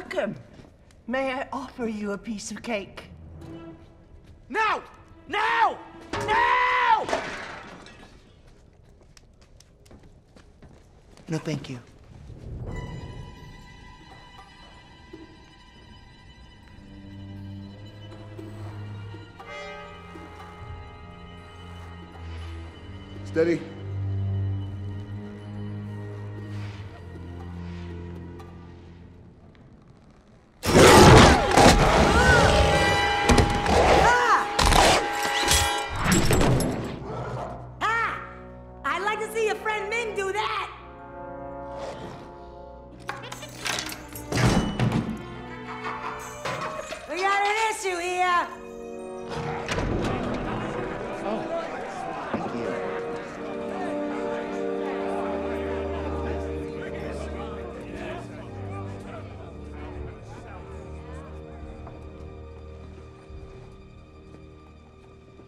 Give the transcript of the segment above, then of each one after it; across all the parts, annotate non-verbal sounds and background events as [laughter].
Welcome. May I offer you a piece of cake? No! No! No! No, thank you. Steady.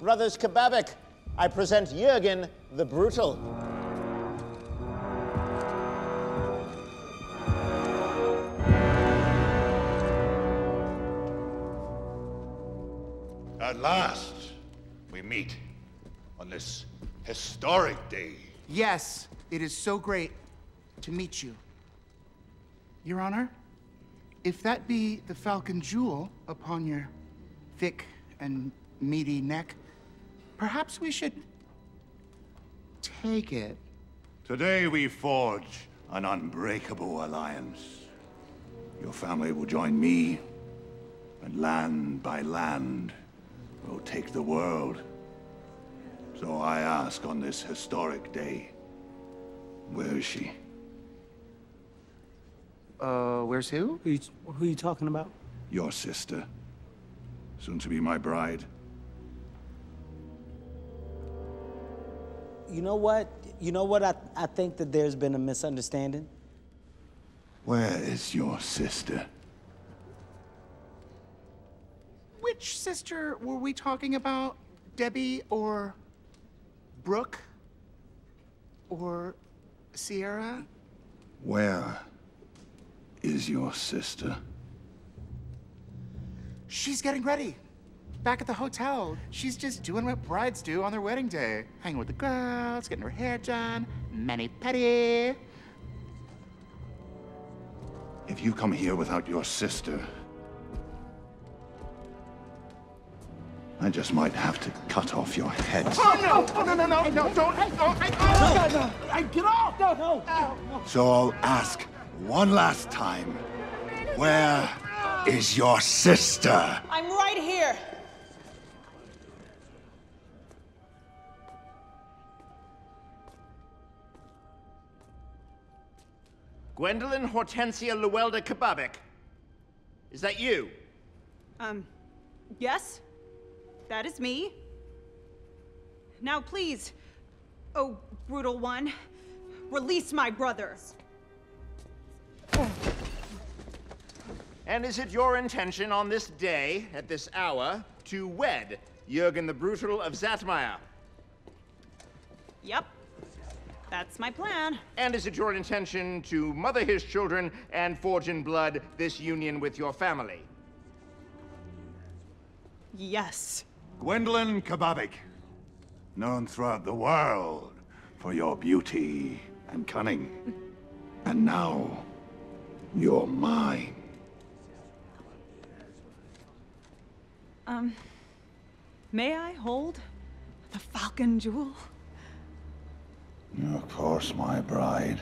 Brothers Kababik, I present Jurgen the Brutal. At last, we meet on this historic day. Yes, it is so great to meet you. Your Honor, if that be the falcon jewel upon your thick and meaty neck, perhaps we should take it. Today we forge an unbreakable alliance. Your family will join me, and land by land, we'll take the world. So I ask on this historic day, where is she? Uh, where's who? Who you, who you talking about? Your sister, soon to be my bride. You know what? You know what? I, I think that there's been a misunderstanding. Where is your sister? Which sister were we talking about? Debbie or Brooke? Or Sierra? Where is your sister? She's getting ready. Back at the hotel. She's just doing what brides do on their wedding day. Hanging with the girls, getting her hair done, mani pedi. If you come here without your sister, I just might have to cut off your head. Oh no! Oh no no no no! Don't! I, don't I, oh, No, no, I, get off! No, no, oh, no. So I'll ask one last time. Where is your sister? I'm right here. Gwendolyn Hortensia Llewellyn Kababik. Is that you? Um, yes, that is me. Now, please, oh, brutal one, release my brother. And is it your intention on this day, at this hour, to wed Jurgen the Brutal of Zatmaya? Yep, that's my plan. And is it your intention to mother his children and forge in blood this union with your family? Yes. Gwendolyn Kababik, known throughout the world for your beauty and cunning. [laughs] And now, you're mine. Um, may I hold the Falcon Jewel? Of course, my bride.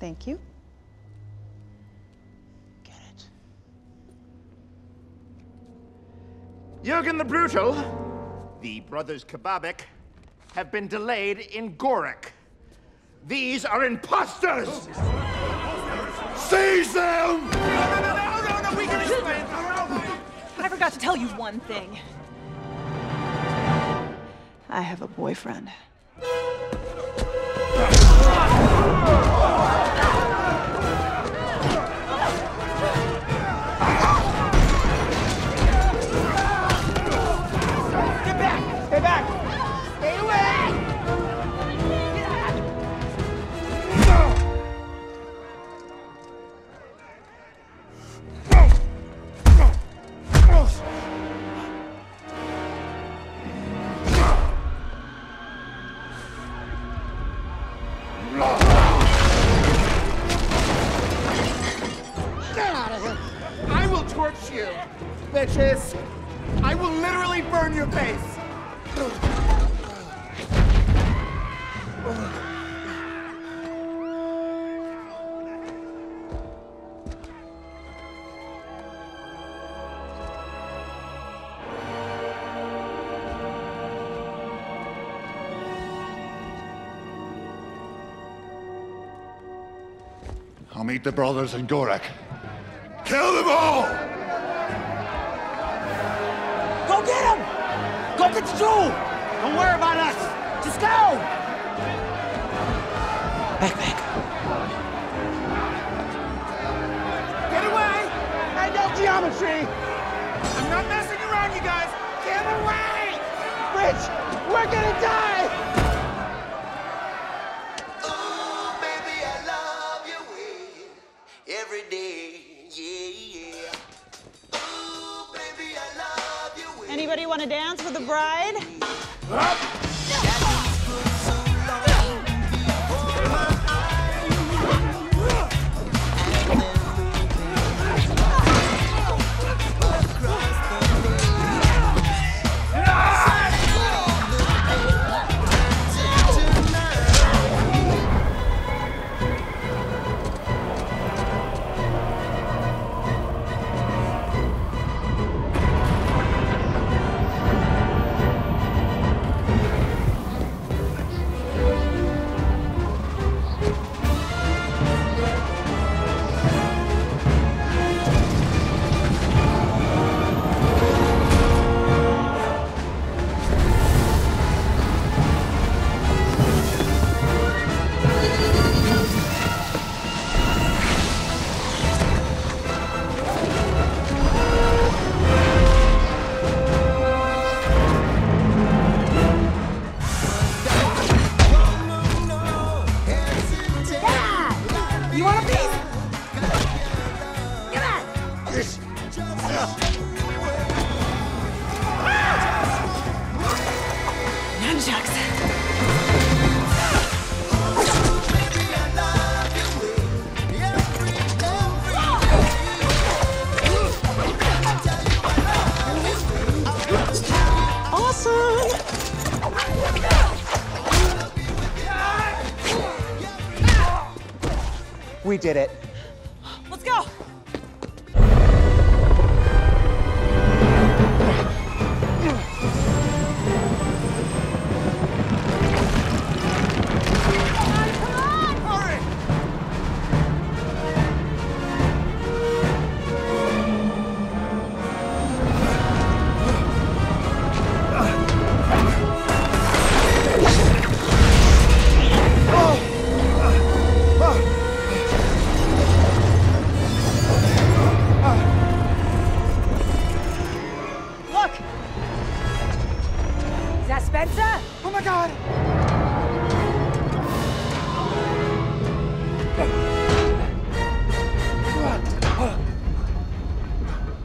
Thank you. Get it. Jurgen the Brutal, the brothers Kababik, have been delayed in Gorik. These are imposters! Seize them! I forgot to tell you one thing. I have a boyfriend. Away! Bitches! I will literally burn your face! I'll meet the brothers in Gorak. Kill them all! Get him! Go get the jewel! Don't worry about us. Just go! Back, back. Get away! I know geometry! I'm not messing around, you guys! Get away! Rich, we're gonna die! Anybody want to dance with the bride? Dad! We did it. Let's go.